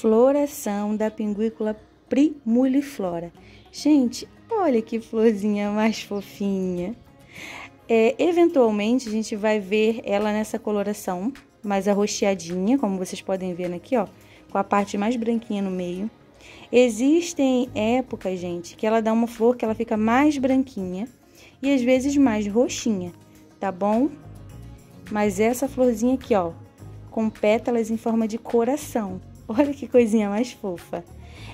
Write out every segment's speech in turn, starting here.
floração da pinguícula primuliflora. Gente, olha que florzinha mais fofinha. É, eventualmente a gente vai ver ela nessa coloração mais arroxeadinha, como vocês podem ver aqui, ó, com a parte mais branquinha no meio. Existem épocas, gente, que ela dá uma flor que ela fica mais branquinha e às vezes mais roxinha, tá bom? Mas essa florzinha aqui, ó, com pétalas em forma de coração. Olha que coisinha mais fofa.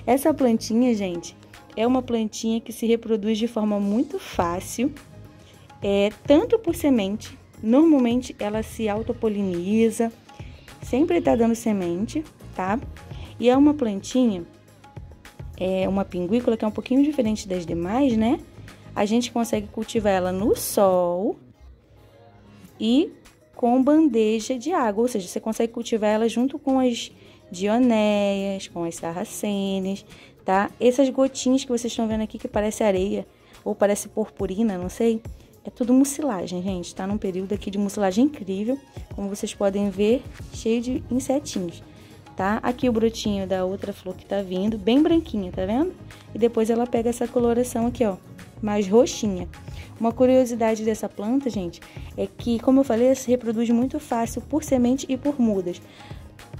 Essa plantinha, gente, é uma plantinha que se reproduz de forma muito fácil, é tanto por semente. Normalmente ela se autopoliniza, sempre tá dando semente, tá? E é uma plantinha, é uma pinguícola que é um pouquinho diferente das demais, né? A gente consegue cultivar ela no sol e com bandeja de água, ou seja, você consegue cultivar ela junto com as dioneias, com as sarracenes, tá? Essas gotinhas que vocês estão vendo aqui que parece areia ou parece purpurina, não sei, é tudo mucilagem, gente. Tá num período aqui de mucilagem incrível, como vocês podem ver, cheio de insetinhos, tá? Aqui o brotinho da outra flor que tá vindo, bem branquinha, tá vendo? E depois ela pega essa coloração aqui, ó, mais roxinha. Uma curiosidade dessa planta, gente, é que, como eu falei, ela se reproduz muito fácil por semente e por mudas.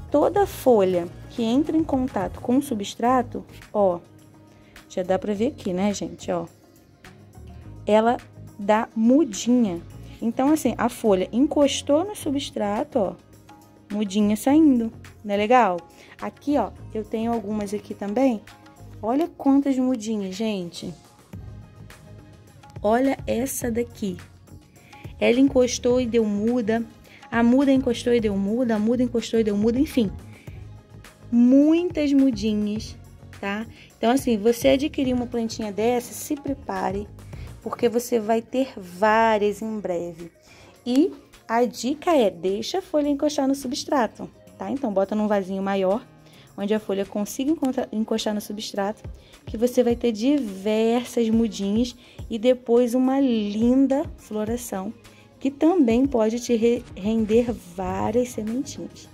Toda folha que entra em contato com o substrato, ó, já dá pra ver aqui, né, gente, ó, ela dá mudinha. Então, assim, a folha encostou no substrato, ó, mudinha saindo, não é legal? Aqui, ó, eu tenho algumas aqui também. Olha quantas mudinhas, gente. Olha essa daqui. Ela encostou e deu muda. A muda encostou e deu muda. A muda encostou e deu muda. Enfim, muitas mudinhas, tá? Então, assim, você adquirir uma plantinha dessa, se prepare, porque você vai ter várias em breve. E a dica é, deixa a folha encostar no substrato, tá? Então, bota num vasinho maior onde a folha consiga encostar no substrato, que você vai ter diversas mudinhas e depois uma linda floração, que também pode te render várias sementinhas.